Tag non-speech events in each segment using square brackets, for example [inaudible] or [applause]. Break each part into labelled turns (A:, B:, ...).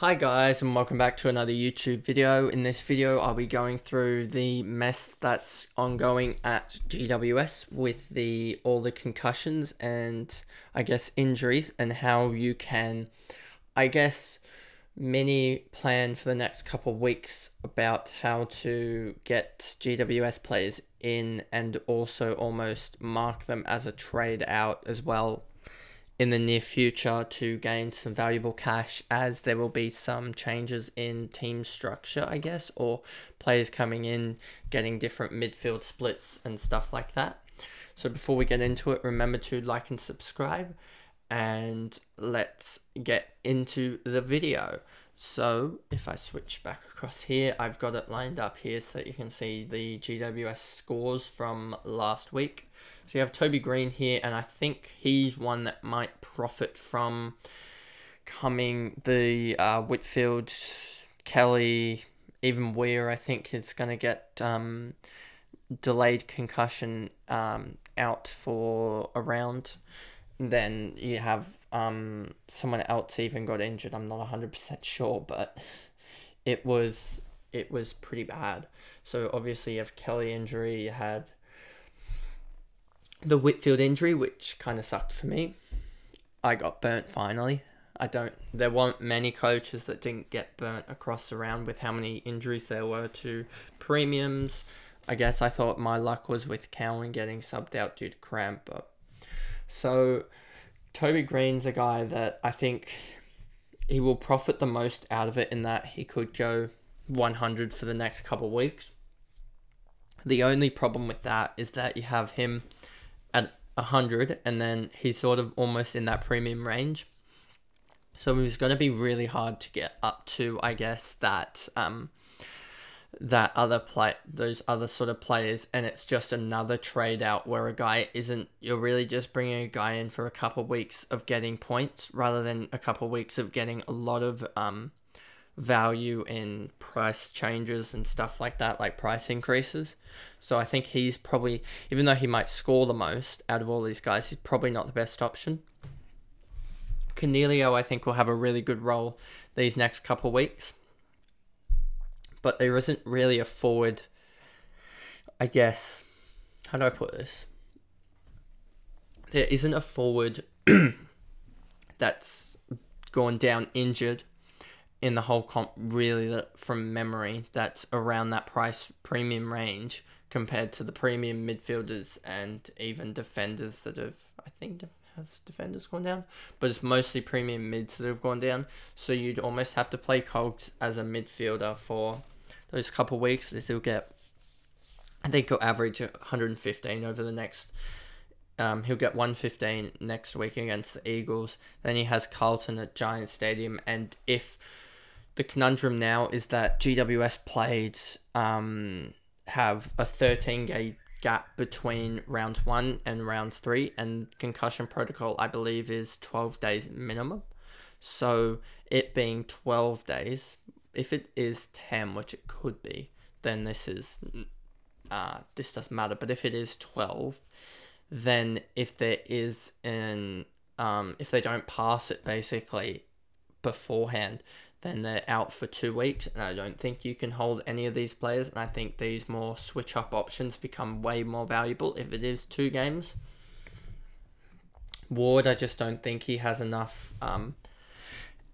A: Hi guys and welcome back to another YouTube video. In this video I'll be going through the mess that's ongoing at GWS with the all the concussions and I guess injuries and how you can I guess mini plan for the next couple weeks about how to get GWS players in and also almost mark them as a trade out as well in the near future to gain some valuable cash as there will be some changes in team structure, I guess, or players coming in, getting different midfield splits and stuff like that. So before we get into it, remember to like and subscribe and let's get into the video. So if I switch back across here, I've got it lined up here so that you can see the GWS scores from last week. So you have Toby Greene here, and I think he's one that might profit from coming the uh, Whitfield, Kelly, even Weir, I think, is going to get um, delayed concussion um, out for a round. Then you have um, someone else even got injured. I'm not 100% sure, but it was it was pretty bad. So obviously you have Kelly injury, you had the Whitfield injury, which kind of sucked for me. I got burnt finally. I don't. There weren't many coaches that didn't get burnt across the round with how many injuries there were to premiums. I guess I thought my luck was with Cowan getting subbed out due to cramp, but so Toby Greene's a guy that I think he will profit the most out of it in that he could go 100 for the next couple weeks. The only problem with that is that you have him at 100 and then he's sort of almost in that premium range. So he's going to be really hard to get up to, I guess, that um, that other play those other sort of players and it's just another trade out where a guy isn't you're really just bringing a guy in for a couple of weeks of getting points rather than a couple of weeks of getting a lot of um value in price changes and stuff like that, like price increases. So I think he's probably, even though he might score the most out of all these guys, he's probably not the best option. Coniglio, I think, will have a really good role these next couple weeks. But there isn't really a forward, I guess, how do I put this? There isn't a forward [clears throat] that's gone down injured in the whole comp really from memory that's around that price premium range compared to the premium midfielders and even defenders that have I think has defenders gone down but it's mostly premium mids that have gone down so you'd almost have to play Cogs as a midfielder for those couple weeks as he'll get I think he'll average 115 over the next um, he'll get 115 next week against the Eagles. Then he has Carlton at Giant Stadium, and if the conundrum now is that GWS played um, have a 13 game gap between round one and round three, and concussion protocol, I believe, is 12 days minimum. So, it being 12 days, if it is 10, which it could be, then this is uh, this doesn't matter. But if it is 12, then if there is an um, if they don't pass it basically beforehand, then they're out for two weeks. And I don't think you can hold any of these players. And I think these more switch up options become way more valuable if it is two games. Ward, I just don't think he has enough um,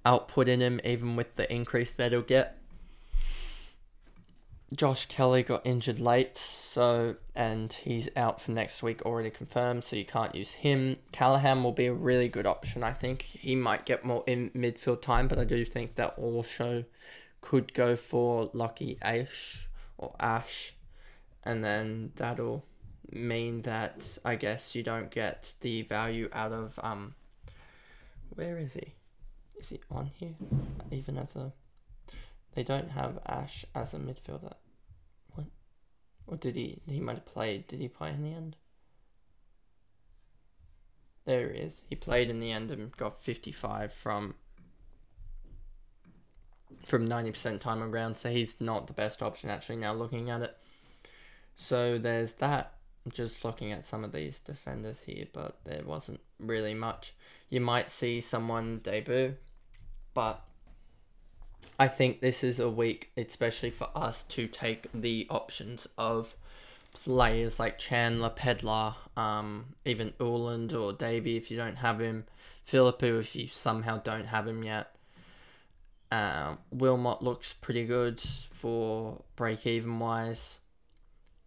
A: output in him, even with the increase that he'll get. Josh Kelly got injured late, so and he's out for next week already confirmed, so you can't use him. Callaghan will be a really good option, I think. He might get more in midfield time, but I do think that also could go for Lachie Ash or Ash, and then that'll mean that I guess you don't get the value out of um. Where is he? Is he on here? Even as a they don't have Ash as a midfielder. What? Or did he? He might have played. Did he play in the end? There he is. He played in the end and got 55 from from 90% time on ground, so he's not the best option actually now looking at it. So there's that. Just looking at some of these defenders here, but there wasn't really much. You might see someone debut, but I think this is a week, especially for us, to take the options of players like Chandler, Pedlar, um, even Uland or Davy if you don't have him, Phillipou if you somehow don't have him yet. Uh, Wilmot looks pretty good for break even wise.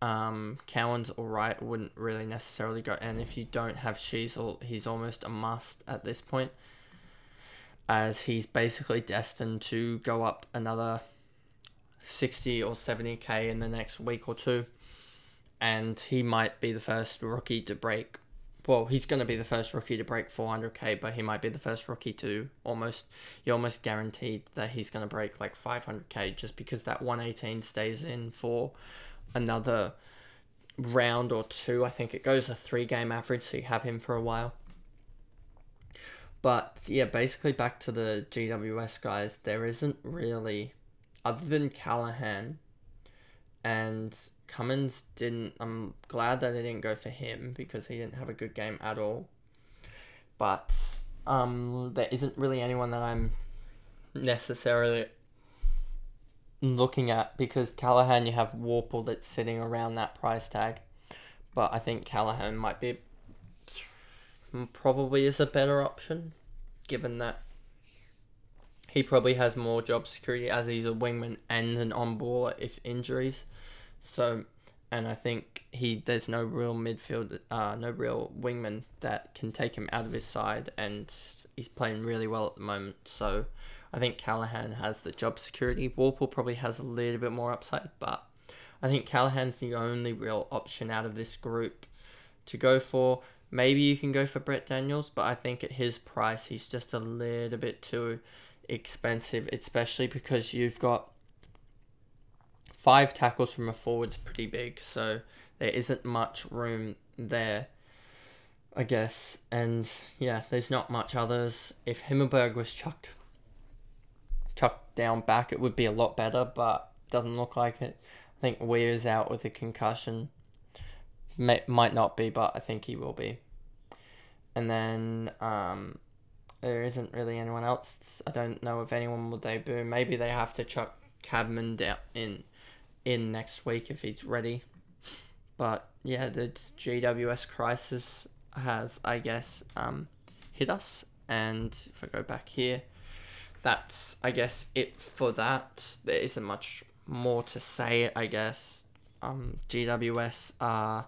A: Um, Cowan's alright, wouldn't really necessarily go. And if you don't have Sheezel, he's almost a must at this point, as he's basically destined to go up another 60 or 70k in the next week or two. And he might be the first rookie to break. Well, he's going to be the first rookie to break 400k, but he might be the first rookie to almost. You're almost guaranteed that he's going to break like 500k just because that 118 stays in for another round or two. I think it goes a three game average, so you have him for a while. But yeah, basically back to the GWS guys, there isn't really, other than Callaghan, and Cummins didn't. I'm glad that they didn't go for him because he didn't have a good game at all. But um, there isn't really anyone that I'm necessarily looking at because Callaghan, you have Worpel that's sitting around that price tag, but I think Callaghan might be probably is a better option, given that he probably has more job security as he's a wingman and an on baller if injuries. So, and I think he there's no real midfield, uh, no real wingman that can take him out of his side, and he's playing really well at the moment. So, I think Callaghan has the job security. Worpel probably has a little bit more upside, but I think Callaghan's the only real option out of this group to go for. Maybe you can go for Brent Daniels, but I think at his price, he's just a little bit too expensive, especially because you've got five tackles from a forward's pretty big, so there isn't much room there, I guess. And yeah, there's not much others. If Himmelberg was chucked chucked down back, it would be a lot better, but doesn't look like it. I think Weir's out with a concussion. May, might not be, but I think he will be. And then um, there isn't really anyone else. I don't know if anyone will debut. Maybe they have to chuck Cadman down in in next week if he's ready. But yeah, the GWS crisis has, I guess, um, hit us. And if I go back here, that's I guess it for that. There isn't much more to say. I guess um, GWS are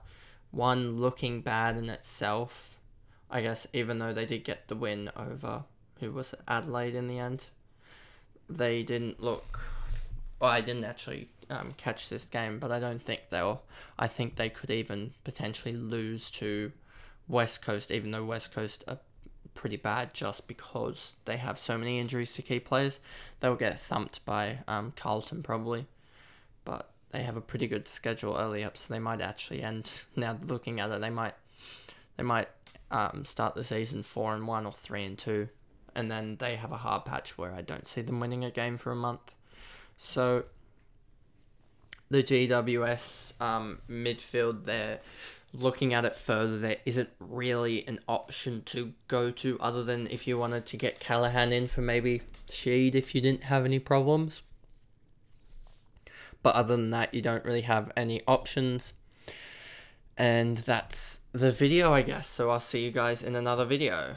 A: one looking bad in itself. I guess even though they did get the win over who was it, Adelaide in the end, they didn't look. Well, I didn't actually um, catch this game, but I don't think they'll. I think they could even potentially lose to West Coast, even though West Coast are pretty bad just because they have so many injuries to key players. They'll get thumped by um, Carlton probably, but they have a pretty good schedule early up, so they might actually end. Now looking at it, they might they might um, start the season four and one or three and two, and then they have a hard patch where I don't see them winning a game for a month. So the GWS um, midfield there looking at it further, there isn't really an option to go to other than if you wanted to get Callaghan in for maybe Sheed if you didn't have any problems. But other than that, you don't really have any options. And that's the video, I guess. So I'll see you guys in another video.